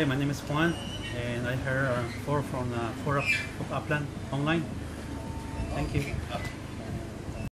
Hey, my name is Juan, and I heard uh, four from uh, for up Upland online. Thank you.